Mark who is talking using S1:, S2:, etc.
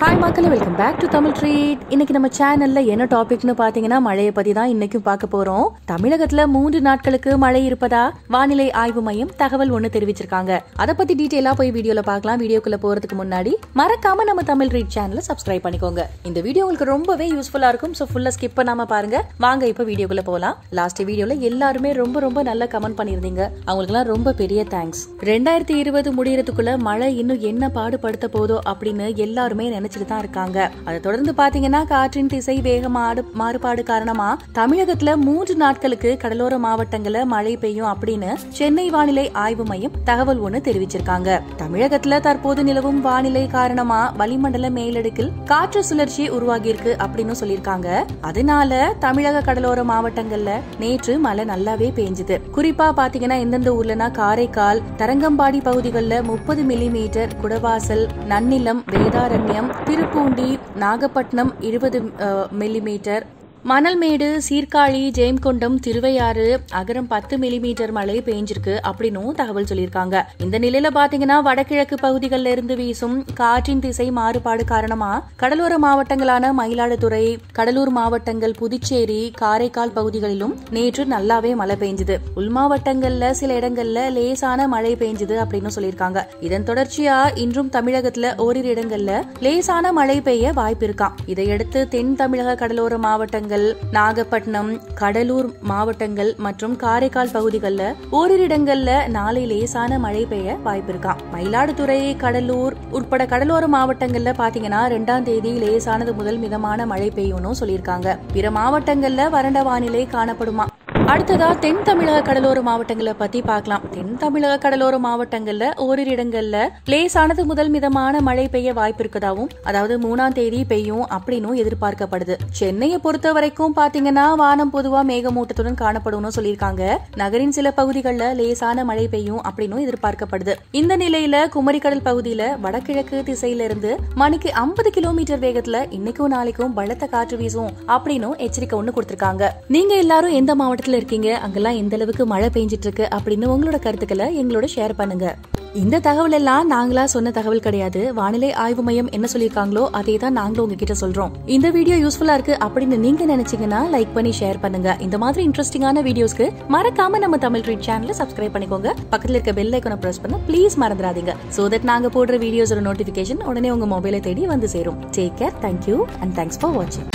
S1: Hi மக்களே welcome back to Tamil treat இன்னைக்கு நம்ம சேனல்ல என்ன டாபிக்னு பாத்தீங்கன்னா மழையை பத்தி தான் இன்னைக்கும் பார்க்க போறோம். தமிழகத்துல மூன்று நாட்களுக்கு மழை இருப்பதா? வானிலை ஆய்வு மையம் தகவல் ஒண்ணு தெரிவிச்சிருக்காங்க. அதை பத்தி டீட்டெயிலா போய் வீடியோல பார்க்கலாம் வீடியோக்குள்ள போறதுக்கு முன்னாடி மறக்காம நம்ம தமிழ் ரீட் சேனலை சப்ஸ்கிரைப் பண்ணிக்கோங்க. இந்த வீடியோ உங்களுக்கு ரொம்பவே யூஸ்ஃபுல்லா இருக்கும். சோ ஃபுல்லா ஸ்கிப் பண்ணாம பாருங்க. வாங்க இப்ப வீடியோக்குள்ள போலாம். லாஸ்ட் வீடியோல எல்லாருமே ரொம்ப ரொம்ப நல்ல கமெண்ட் பண்ணிருந்தீங்க அவங்களுக்குலாம் ரொம்ப பெரிய தேங்க்ஸ் ரெண்டாயிரத்தி இருபது முடியறதுக்குள்ள மழை இன்னும் என்ன பாடுபடுத்த போதோ அப்படின்னு எல்லாருமே நினைச்சிட்டு தான் இருக்காங்க. அதை தொடர்ந்து பாத்தீங்கன்னா காற்றின் திசை வேக மாறுபாடு காரணமா தமிழகத்துல மூன்று நாட்களுக்கு கடலோர மாவட்டங்கள்ல மழை பெய்யும் அப்படின்னு சென்னை வானிலை ஆய்வு மையம் தகவல் ஒண்ணு தெரிவிச்சிருக்காங்க. தமிழகத்துல தற்போது நிலவும் வானிலை காரணமா வளிமண்டல மேலடுக்கில் காற்று சுழற்சி உருவாகியிருக்கு அப்படின்னு சொல்லியிருக்காங்க. அதனால தமிழக கடலோர மாவட்டங்கள்ல நேற்று மழை நல்லாவே பெஞ்சுது. குறிப்பா பாத்தீங்கன்னா எந்தெந்த ஊர்லனா காரைக்கால் தரங்கம்பாடி பகுதிகளில் முப்பது மில்லி மீட்டர் குடவாசல் நன்னிலம் வேதாரண்யம் திருப்பூண்டி நாகப்பட்டினம் இருபது மில்லிமீட்டர் மணல்மேடு சீர்காழி ஜெயம்கொண்டம் திருவையாறு அகரம் பத்து மில்லிமீட்டர் மழை பெஞ்சிருக்கு அப்படின்னும் தகவல் சொல்லியிருக்காங்க. இந்த நிலையில பாத்தீங்கன்னா வடகிழக்கு பகுதிகளில் இருந்து வீசும் காற்றின் திசை மாறுபாடு காரணமா கடலோர மாவட்டங்களான மயிலாடுதுறை கடலூர் மாவட்டங்கள் புதுச்சேரி காரைக்கால் பகுதிகளிலும் நேற்று நல்லாவே மழை பெய்ஞ்சது. உள் மாவட்டங்கள்ல சில இடங்கள்ல லேசான மழை பெய்ஞ்சது அப்படின்னு சொல்லியிருக்காங்க. இதன் தொடர்ச்சியா இன்றும் தமிழகத்துல ஓரிரு இடங்கள்ல லேசான மழை பெய்ய வாய்ப்பு இருக்காம் இதையடுத்து தென் தமிழக கடலோர மாவட்டங்கள் மாவட்டங்கள் நாகப்பட்டினம் கடலூர் மாவட்டங்கள் மற்றும் காரைக்கால் பகுதிகளில் ஓரிரு இடங்கள்ல நாளை லேசான மழை பெய்ய வாய்ப்பு இருக்காம் மயிலாடுதுறை கடலூர் உட்பட கடலோர மாவட்டங்கள்ல பாத்தீங்கன்னா ரெண்டாம் தேதி லேசானது முதல் மிதமான மழை பெய்யும்னு சொல்லியிருக்காங்க. பிற மாவட்டங்கள்ல வறண்ட வானிலை காணப்படுமா? அடுத்ததா தென் தமிழக கடலோர மாவட்டங்களை பத்தி பார்க்கலாம். தென் தமிழக கடலோர மாவட்டங்கள்ல ஓரிரு இடங்கள்ல லேசானது முதல் மிதமான மழை பெய்ய வாய்ப்பு இருக்கதாவும் அதாவது மூணாம் தேதி பெய்யும் அப்படின்னு எதிர்பார்க்கப்படுது. சென்னையை பொறுத்த வரைக்கும் பாத்தீங்கன்னா வானம் பொதுவா மேகமூட்டத்துடன் காணப்படும்னு சொல்லியிருக்காங்க. நகரின் சில பகுதிகளில் லேசான மழை பெய்யும் அப்படின்னு எதிர்பார்க்கப்படுது. இந்த நிலையில குமரிக்கடல் பகுதியில வடகிழக்கு திசையில இருந்து மணிக்கு ஐம்பது கிலோமீட்டர் வேகத்துல இன்னைக்கும் நாளைக்கும் பலத்த காற்று வீசும் அப்படின்னு எச்சரிக்கை ஒண்ணு கொடுத்திருக்காங்க. நீங்க எல்லாரும் எந்த மாவட்டத்துல இருக்கீங்க அங்கெல்லாம் எந்த அளவுக்கு மழை பெஞ்சிட்டு இருக்கு அப்படின்னு உங்களோட கருத்துக்களை எங்களோட ஷேர் பண்ணுங்க. இந்த தகவல் எல்லாம் நாங்களா சொன்ன தகவல் கிடையாது. வானிலை ஆய்வு மையம் என்ன சொல்லியிருக்காங்களோ அதே தான் நாங்களும் உங்ககிட்ட சொல்றோம். இந்த வீடியோ யூஸ்ஃபுல்லா இருக்கு அப்படின்னு நீங்க நினைச்சீங்கன்னா லைக் பண்ணி ஷேர் பண்ணுங்க. இந்த மாதிரி இன்ட்ரெஸ்டிங்கான வீடியோஸ்க்கு மறக்காம நம்ம தமிழ் ட்ரீட் சேனல சப்ஸ்கிரைப் பண்ணிக்கோங்க. பக்கத்துல இருக்க பெல் ஐக்கனை பிரஸ் பண்ண ப்ளீஸ் மறந்துடாதீங்க. சோ தட் நாங்க போடுற வீடியோஸோட நோட்டிபிகேஷன் உடனே உங்க மொபைலை தேடி வந்து சேரும். Take care thank you and thanks for வாட்சிங்